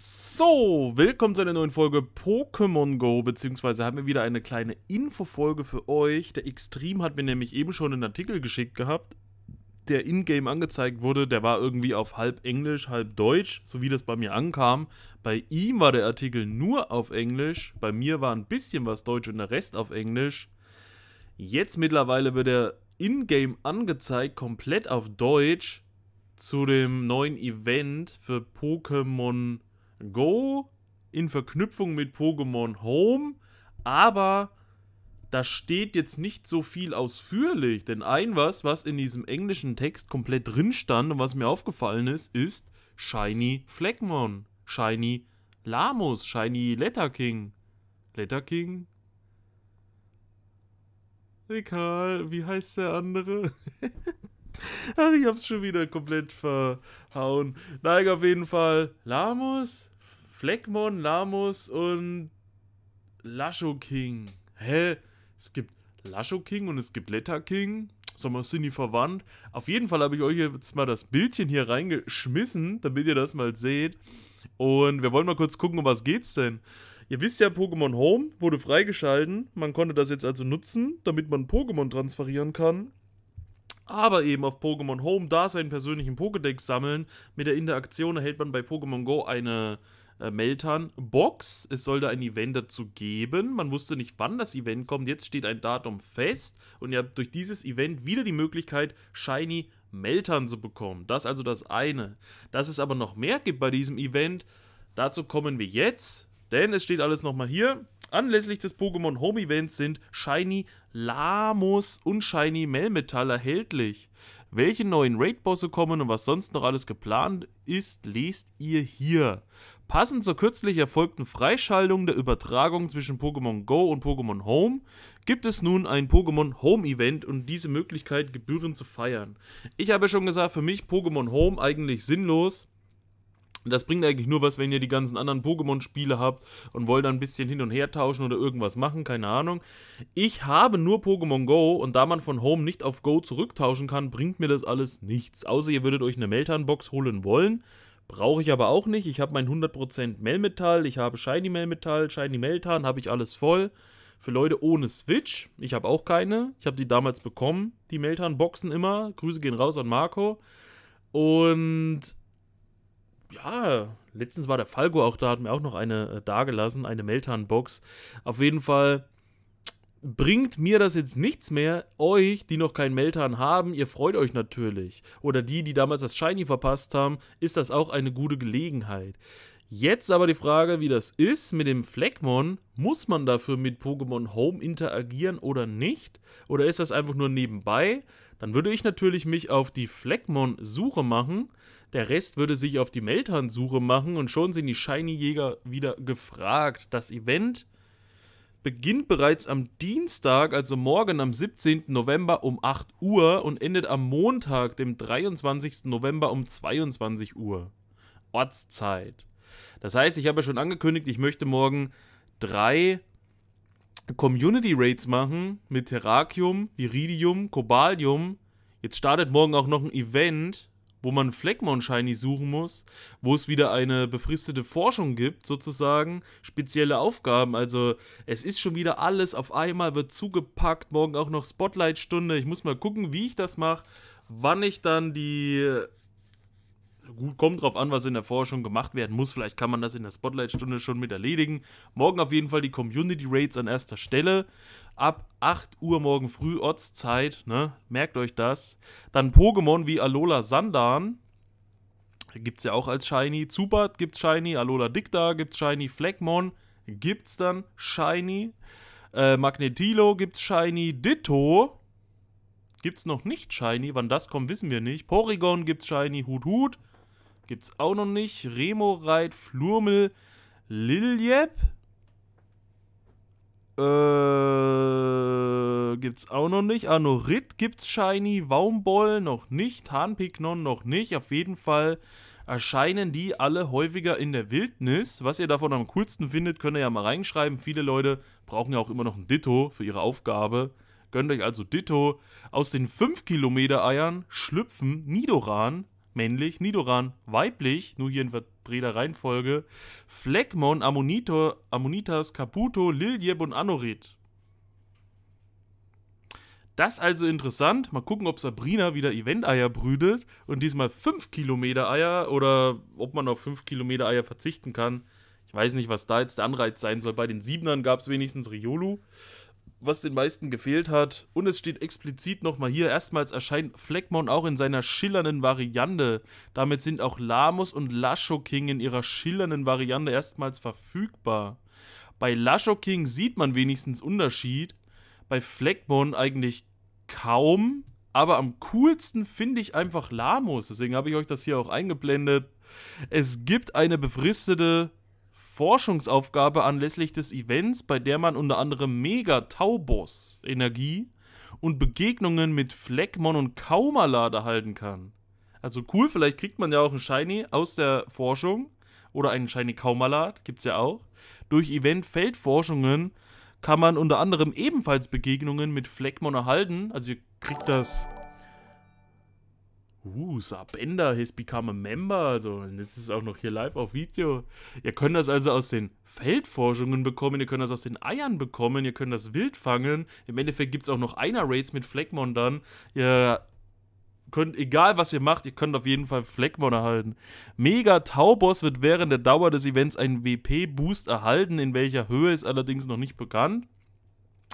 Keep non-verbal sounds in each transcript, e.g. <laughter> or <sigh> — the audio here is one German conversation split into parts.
So, willkommen zu einer neuen Folge Pokémon Go, beziehungsweise haben wir wieder eine kleine Infofolge für euch. Der Extreme hat mir nämlich eben schon einen Artikel geschickt gehabt, der in-game angezeigt wurde. Der war irgendwie auf halb Englisch, halb Deutsch, so wie das bei mir ankam. Bei ihm war der Artikel nur auf Englisch, bei mir war ein bisschen was Deutsch und der Rest auf Englisch. Jetzt mittlerweile wird er in-game angezeigt, komplett auf Deutsch, zu dem neuen Event für Pokémon Go in Verknüpfung mit Pokémon Home, aber da steht jetzt nicht so viel ausführlich, denn ein was, was in diesem englischen Text komplett drin stand und was mir aufgefallen ist, ist Shiny Fleckmon, Shiny Lamus, Shiny Letterking. Letterking? Egal, wie heißt der andere? <laughs> <laughs> Ach, ich hab's schon wieder komplett verhauen. Nein, auf jeden Fall. Lamus, Fleckmon, Lamus und Lasho King. Hä? Es gibt Lasho King und es gibt Letter King. Sag mal, sind die verwandt? Auf jeden Fall habe ich euch jetzt mal das Bildchen hier reingeschmissen, damit ihr das mal seht. Und wir wollen mal kurz gucken, um was geht's denn. Ihr wisst ja, Pokémon Home wurde freigeschalten. Man konnte das jetzt also nutzen, damit man Pokémon transferieren kann aber eben auf Pokémon Home da seinen persönlichen Pokédex sammeln. Mit der Interaktion erhält man bei Pokémon Go eine äh, Meltan-Box. Es sollte ein Event dazu geben. Man wusste nicht, wann das Event kommt. Jetzt steht ein Datum fest und ihr habt durch dieses Event wieder die Möglichkeit, Shiny Meltan zu bekommen. Das ist also das eine. Dass es aber noch mehr gibt bei diesem Event, dazu kommen wir jetzt, denn es steht alles nochmal hier. Anlässlich des Pokémon Home Events sind Shiny Lamos und Shiny Melmetall erhältlich. Welche neuen Raid-Bosse kommen und was sonst noch alles geplant ist, lest ihr hier. Passend zur kürzlich erfolgten Freischaltung der Übertragung zwischen Pokémon Go und Pokémon Home gibt es nun ein Pokémon Home Event und diese Möglichkeit gebührend zu feiern. Ich habe schon gesagt, für mich Pokémon Home eigentlich sinnlos das bringt eigentlich nur was, wenn ihr die ganzen anderen Pokémon-Spiele habt und wollt dann ein bisschen hin und her tauschen oder irgendwas machen, keine Ahnung. Ich habe nur Pokémon Go und da man von Home nicht auf Go zurücktauschen kann, bringt mir das alles nichts. Außer ihr würdet euch eine Meltan-Box holen wollen. Brauche ich aber auch nicht. Ich habe mein 100% Melmetall, ich habe Shiny Melmetall, Shiny Meltan, habe ich alles voll. Für Leute ohne Switch, ich habe auch keine. Ich habe die damals bekommen, die Meltan-Boxen immer. Grüße gehen raus an Marco. Und ja, letztens war der Falco auch da, hat mir auch noch eine äh, dagelassen, eine Meltan-Box. Auf jeden Fall bringt mir das jetzt nichts mehr. Euch, die noch keinen Meltan haben, ihr freut euch natürlich. Oder die, die damals das Shiny verpasst haben, ist das auch eine gute Gelegenheit. Jetzt aber die Frage, wie das ist mit dem Fleckmon. Muss man dafür mit Pokémon Home interagieren oder nicht? Oder ist das einfach nur nebenbei? Dann würde ich natürlich mich auf die Fleckmon-Suche machen. Der Rest würde sich auf die Meltan-Suche machen und schon sind die Shiny-Jäger wieder gefragt. Das Event beginnt bereits am Dienstag, also morgen am 17. November um 8 Uhr und endet am Montag, dem 23. November um 22 Uhr. Ortszeit. Das heißt, ich habe ja schon angekündigt, ich möchte morgen drei Community Raids machen mit Terrakium, Viridium, Cobalium. Jetzt startet morgen auch noch ein Event wo man Fleckmon Shiny suchen muss, wo es wieder eine befristete Forschung gibt, sozusagen, spezielle Aufgaben. Also es ist schon wieder alles auf einmal, wird zugepackt, morgen auch noch Spotlight-Stunde. Ich muss mal gucken, wie ich das mache, wann ich dann die gut, kommt drauf an, was in der Forschung gemacht werden muss. Vielleicht kann man das in der Spotlight-Stunde schon mit erledigen. Morgen auf jeden Fall die Community Rates an erster Stelle. Ab 8 Uhr morgen früh Ortszeit, ne? Merkt euch das. Dann Pokémon wie Alola Sandan. Gibt es ja auch als Shiny. Zubat gibt's Shiny. Alola Dicta gibt's Shiny. Fleckmon gibt's dann Shiny. Äh, Magnetilo gibt's Shiny. Ditto gibt's noch nicht Shiny. Wann das kommt, wissen wir nicht. Porygon gibt's Shiny. Hut Hut. Gibt's auch noch nicht. Remoreit, Flurmel, Liljep. Äh, gibt's auch noch nicht. Anorit gibt's Shiny. Waumboll noch nicht. Harnpignon noch nicht. Auf jeden Fall erscheinen die alle häufiger in der Wildnis. Was ihr davon am coolsten findet, könnt ihr ja mal reinschreiben. Viele Leute brauchen ja auch immer noch ein Ditto für ihre Aufgabe. Gönnt euch also Ditto. Aus den 5 Kilometer Eiern schlüpfen Nidoran, männlich, Nidoran weiblich, nur hier in abgedrehter Reihenfolge. Fleckmon, Ammonitor, Ammonitas, Caputo, Liljeb und Anorit. Das also interessant. Mal gucken, ob Sabrina wieder Event-Eier brütet und diesmal 5 Kilometer Eier oder ob man auf 5 Kilometer Eier verzichten kann. Ich weiß nicht, was da jetzt der Anreiz sein soll. Bei den Siebenern gab es wenigstens Riolu, was den meisten gefehlt hat. Und es steht explizit nochmal hier, erstmals erscheint Fleckmon auch in seiner schillernden Variante. Damit sind auch Lamus und Lasho King in ihrer schillernden Variante erstmals verfügbar. Bei Lasho King sieht man wenigstens Unterschied. Bei Fleckmon eigentlich kaum, aber am coolsten finde ich einfach Lamus. Deswegen habe ich euch das hier auch eingeblendet. Es gibt eine befristete Forschungsaufgabe anlässlich des Events, bei der man unter anderem Mega-Taubos-Energie und Begegnungen mit Fleckmon und Kaumalat erhalten kann. Also cool, vielleicht kriegt man ja auch einen Shiny aus der Forschung oder einen Shiny Kaumalat, gibt es ja auch. Durch Event-Feldforschungen kann man unter anderem ebenfalls Begegnungen mit Fleckmon erhalten. Also ihr kriegt das... Uh, Sabender has become a member. Also jetzt ist es auch noch hier live auf Video. Ihr könnt das also aus den Feldforschungen bekommen, ihr könnt das aus den Eiern bekommen, ihr könnt das wild fangen. Im Endeffekt gibt es auch noch Einer-Raids mit Fleckmon dann. Ihr könnt, egal was ihr macht, ihr könnt auf jeden Fall Fleckmon erhalten. Mega Taubos wird während der Dauer des Events einen WP-Boost erhalten, in welcher Höhe ist allerdings noch nicht bekannt.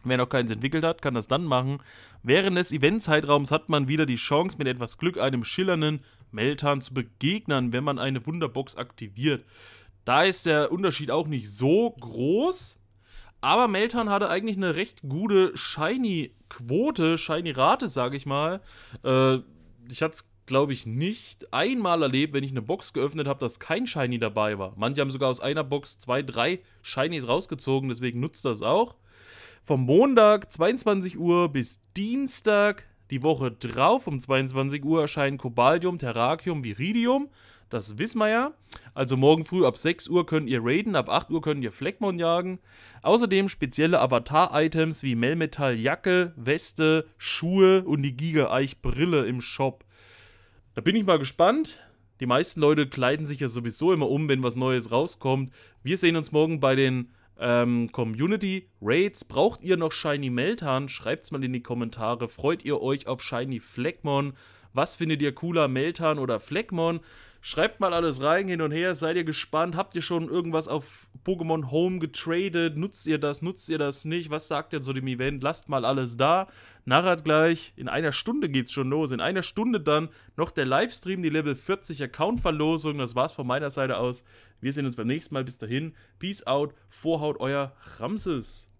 Wer noch keins entwickelt hat, kann das dann machen. Während des Eventzeitraums hat man wieder die Chance, mit etwas Glück einem schillernden Meltan zu begegnen, wenn man eine Wunderbox aktiviert. Da ist der Unterschied auch nicht so groß. Aber Meltan hatte eigentlich eine recht gute Shiny-Quote, Shiny-Rate, sage ich mal. Äh, ich hatte es, glaube ich, nicht einmal erlebt, wenn ich eine Box geöffnet habe, dass kein Shiny dabei war. Manche haben sogar aus einer Box zwei, drei Shinies rausgezogen, deswegen nutzt das auch. Vom Montag 22 Uhr bis Dienstag die Woche drauf um 22 Uhr erscheinen Cobalium, Terrakium, Viridium. Das wissen wir ja. Also morgen früh ab 6 Uhr könnt ihr raiden, ab 8 Uhr könnt ihr Fleckmon jagen. Außerdem spezielle Avatar-Items wie Melmetall Jacke, Weste, Schuhe und die Giga-Eich Brille im Shop. Da bin ich mal gespannt. Die meisten Leute kleiden sich ja sowieso immer um, wenn was Neues rauskommt. Wir sehen uns morgen bei den ähm, Community Raids. Braucht ihr noch Shiny Meltan? Schreibt es mal in die Kommentare. Freut ihr euch auf Shiny Fleckmon? Was findet ihr cooler, Meltan oder Fleckmon? Schreibt mal alles rein, hin und her. Seid ihr gespannt? Habt ihr schon irgendwas auf Pokémon Home getradet? Nutzt ihr das? Nutzt ihr das nicht? Was sagt ihr zu dem Event? Lasst mal alles da. Narrat gleich. In einer Stunde geht's schon los. In einer Stunde dann noch der Livestream, die Level 40 Account-Verlosung. Das war's von meiner Seite aus. Wir sehen uns beim nächsten Mal. Bis dahin. Peace out. Vorhaut, euer Ramses.